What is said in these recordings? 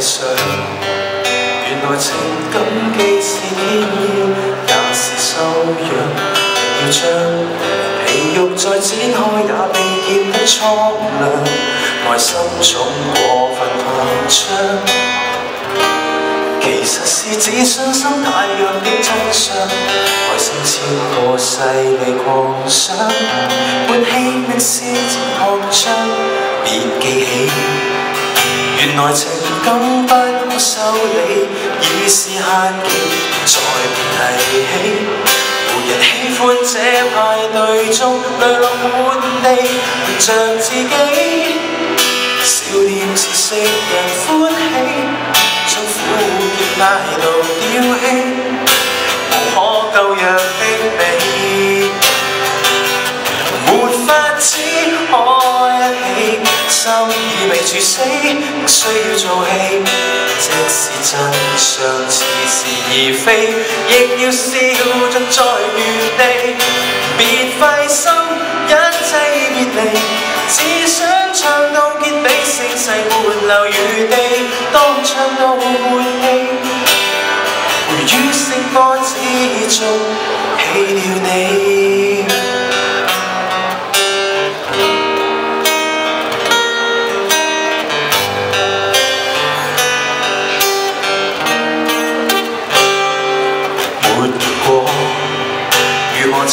细想原来情感既是天意也是修养要将皮肉再展开也未见得苍凉内心总过分膨胀其实是自信心太弱的真相爱心超过细腻狂想闷气便先扩张别记起原来情感不可修理，已是限期，再別提起。無人喜歡這派對中淚落滿地，活着自己。笑臉是食人歡喜。將苦澀帶到丟棄，無可救藥的你，沒法子可一起，心已被處死，不不需要做戏。即使真相似是而非，亦要笑着在原地，别费心一切别离，只想唱到結比聲勢沒留余地。当唱到悶氣，回於聲波之中棄了你。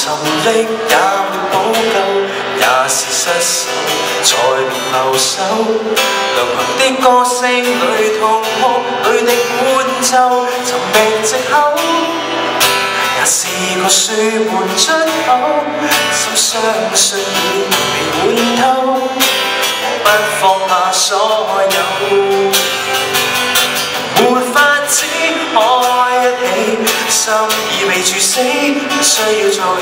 沉溺也沒補救，也是失手，再別留守。良朋的歌聲裏痛哭裏的伴奏，尋覓藉口，也試過説沒出口，心相信已被滿透，我不放下所有，沒法子可，心已被處死，不需要做戏。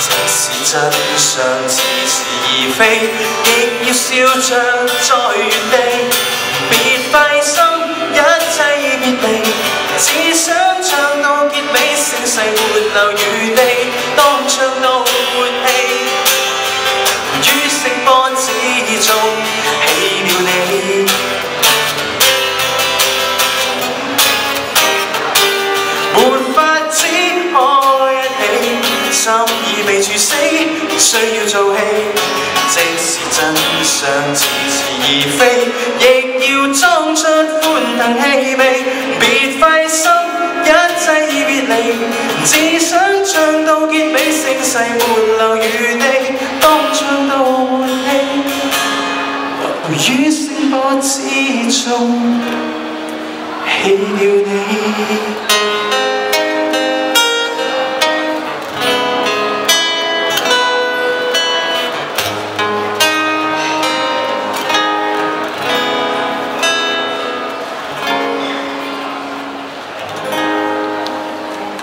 这是真相，似是而非，亦要笑着在原地，别费心，一切已别离，只想唱到结尾，盛世没留余地，做戏。即使真相似是而非，亦要装出欢腾气味。别费心，一切已別離，只想唱到结尾，盛世，没留余地。当唱到悶氣，回於聲波之中棄了你。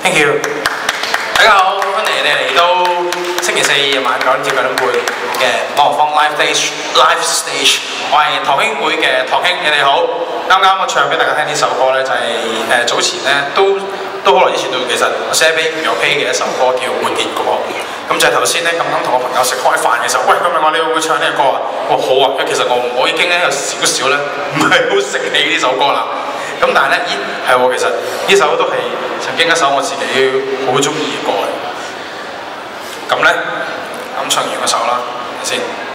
Thank you，大家好，歡迎你嚟到星期四夜晚九點至九點半嘅樂坊 live stage live stage，我係唐兄會嘅唐兄，你哋好。啱啱我唱俾大家聽呢首歌咧，就係、誒、早前咧都都好耐以前都其實我寫俾吳若希嘅一首歌叫《沒結果》。咁就係頭先咧咁啱同我朋友食開飯嘅時候，喂佢問我你會唔會唱呢個歌啊？我好啊，因為其實我我已經咧有少少咧唔係好識起呢首歌啦。咁但係咧，咦係喎，其實呢首都係曾經一首我自己好中意嘅歌嚟。咁咧，咁唱完嗰首啦，咪先？